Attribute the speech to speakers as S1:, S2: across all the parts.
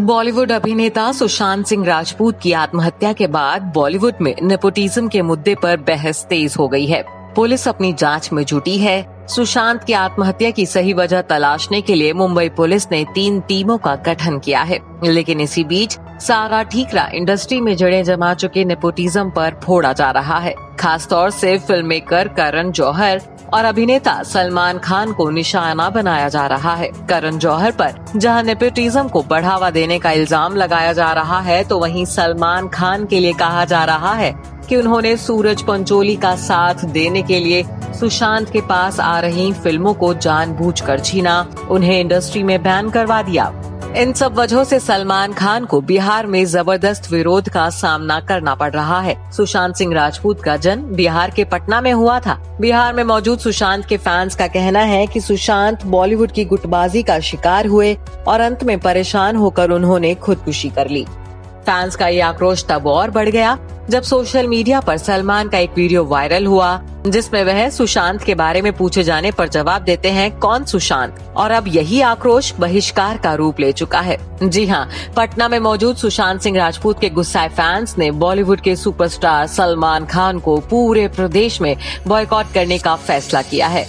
S1: बॉलीवुड अभिनेता सुशांत सिंह राजपूत की आत्महत्या के बाद बॉलीवुड में नेपोटिज्म के मुद्दे पर बहस तेज हो गई है। पुलिस अपनी जाँच में जुटी है। सुशांत की आत्महत्या की सही वजह तलाशने के लिए मुंबई पुलिस ने तीन टीमों का गठन किया है। लेकिन इसी बीच सारा ठीकरा इंडस्ट्री में जड़े जमा चुके नेपोटिज्म पर फोड़ा जा रहा है। खासतौर से फ़िल्म मेकर करण जौहर और अभिनेता सलमान खान को निशाना बनाया जा रहा है। करण जौहर पर, जहाँ नेपोटिज्म को बढ़ावा देने का इल्ज़ाम लगाया जा रहा है तो वहीं सलमान खान के लिए कहा जा रहा है कि उन्होंने सूरज पंचोली का साथ देने के लिए सुशांत के पास आ रही फ़िल्मों को जानबूझकर छीना। उन्हें इंडस्ट्री में बैन करवा दिया। इन सब वजहों से सलमान खान को बिहार में ज़बरदस्त विरोध का सामना करना पड़ रहा है। सुशांत सिंह राजपूत का जन्म बिहार के पटना में हुआ था। बिहार में मौजूद सुशांत के फैंस का कहना है कि सुशांत बॉलीवुड की गुटबाजी का शिकार हुए और अंत में परेशान होकर उन्होंने खुदकुशी कर ली। फैंस का ये आक्रोश तब और बढ़ गया जब सोशल मीडिया पर सलमान का एक वीडियो वायरल हुआ, जिसमें वह सुशांत के बारे में पूछे जाने पर जवाब देते हैं, कौन सुशांत? और अब यही आक्रोश बहिष्कार का रूप ले चुका है। जी हाँ पटना में मौजूद सुशांत सिंह राजपूत के गुस्साए फैंस ने बॉलीवुड के सुपरस्टार सलमान खान को पूरे प्रदेश में बॉयकॉट करने का फैसला किया है।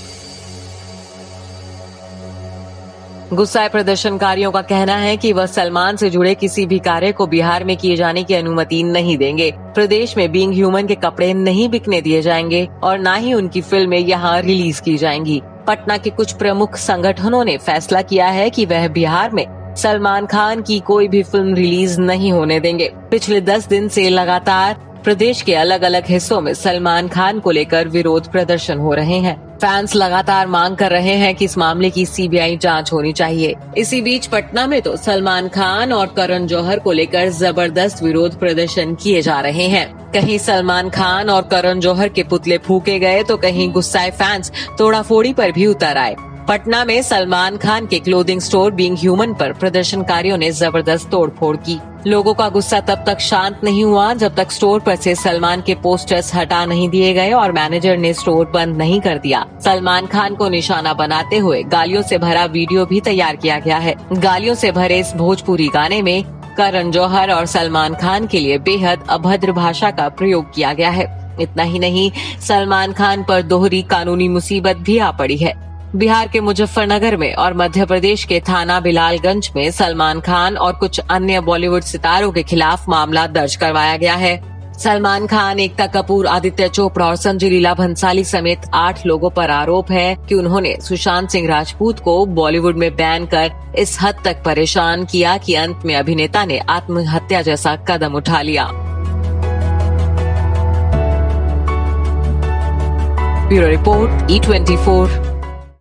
S1: गुस्साए प्रदर्शनकारियों का कहना है कि वह सलमान से जुड़े किसी भी कार्य को बिहार में किए जाने की अनुमति नहीं देंगे। प्रदेश में बींग ह्यूमन के कपड़े नहीं बिकने दिए जाएँगे और न ही उनकी फ़िल्में यहाँ रिलीज़ की जाएँगी। पटना के कुछ प्रमुख संगठनों ने फैसला किया है कि वह बिहार में सलमान खान की कोई भी फ़िल्म रिलीज़ नहीं होने देंगे। पिछले दस दिन से लगातार प्रदेश के अलग अलग हिस्सों में सलमान खान को लेकर विरोध प्रदर्शन हो रहे हैं। फैंस लगातार मांग कर रहे हैं कि इस मामले की सीबीआई जाँच होनी चाहिए। इसी बीच पटना में तो सलमान खान और करण जौहर को लेकर ज़बरदस्त विरोध प्रदर्शन किए जा रहे हैं। कहीं सलमान खान और करण जौहर के पुतले फूके गए तो कहीं गुस्साए फैंस तोड़ाफोड़ी पर भी उतर आए। पटना में सलमान खान के क्लोथिंग स्टोर बींग ह्यूमन पर प्रदर्शनकारियों ने ज़बरदस्त तोड़फोड़ की। लोगों का गुस्सा तब तक शांत नहीं हुआ जब तक स्टोर पर से सलमान के पोस्टर्स हटा नहीं दिए गए और मैनेजर ने स्टोर बंद नहीं कर दिया। सलमान खान को निशाना बनाते हुए गालियों से भरा वीडियो भी तैयार किया गया है। गालियों से भरे इस भोजपुरी गाने में करण जौहर और सलमान खान के लिए बेहद अभद्र भाषा का प्रयोग किया गया है। इतना ही नहीं, सलमान खान पर दोहरी कानूनी मुसीबत भी आ पड़ी है। बिहार के मुजफ्फरनगर में और मध्य प्रदेश के थाना बिलालगंज में सलमान खान और कुछ अन्य बॉलीवुड सितारों के खिलाफ मामला दर्ज करवाया गया है। सलमान खान, एकता कपूर, आदित्य चोपड़ा और संजय लीला भंसाली समेत आठ लोगों पर आरोप है कि उन्होंने सुशांत सिंह राजपूत को बॉलीवुड में बैन कर इस हद तक परेशान किया कि अंत में अभिनेता ने आत्महत्या जैसा कदम उठा लिया। Bureau report, E twenty four.